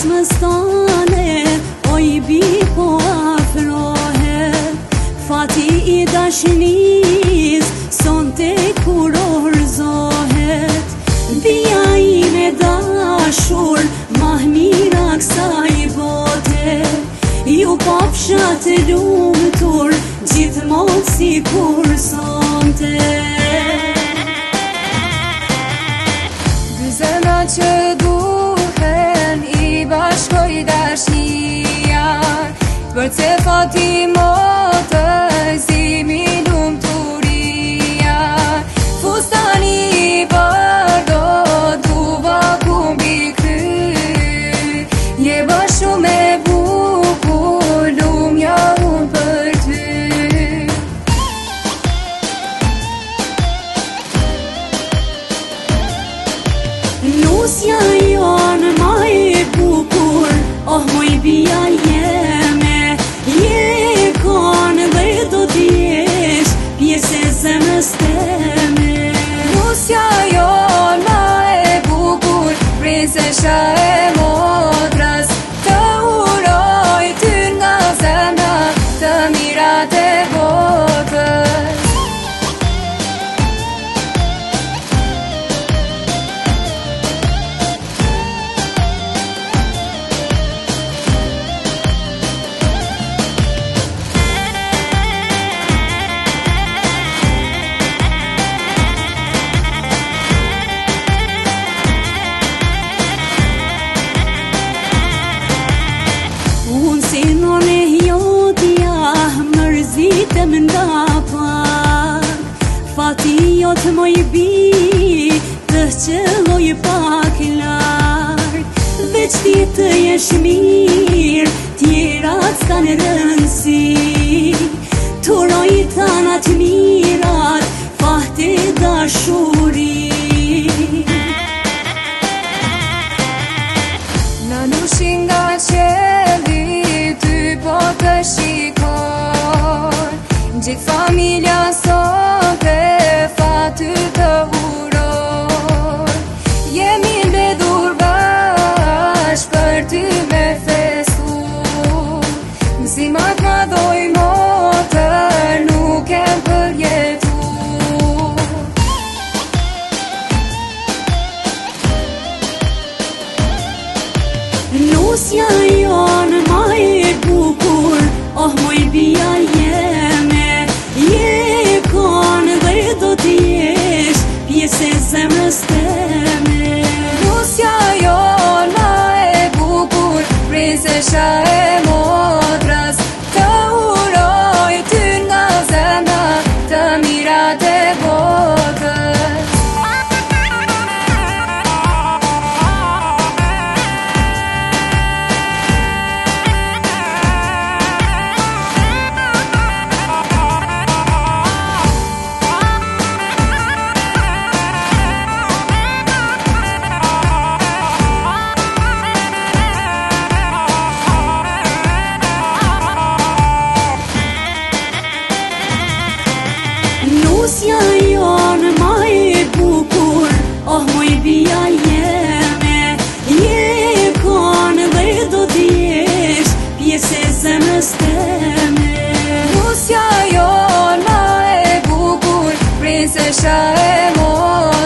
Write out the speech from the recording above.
Christmas tane Oj bi po afrohe Fati i dashnis Son te kur orzohet Bia i me dashur Mahmira ksa i bote Ju pa pshat e lumëtur Gjithë si kur A ti më të zimin jo unë të rria Pustani përdo, Je vëshu me bukullu, mja për të Nusja janë maj e bukur, oh muja I'm sabemos. një pak i lartë Veç ti të jesh mirë Tjera të s'ka në rëndësi Të rojit mirat Fahte dashuri Në nushin nga qeli Ty po të shikon Gjitë fa Nga doj Nusja jon ma e bukur Oh mu bia jeme Je kon dhe do t'jesh Pjese zemrës teme Nusja e bukur Prinseshe Pjesja jonë, ma e bukur Oh, mu i bia jeme Je e konë dhe do t'jesh Pjesë e zemës të me Pjesja ma e bukur Prinsë e mojë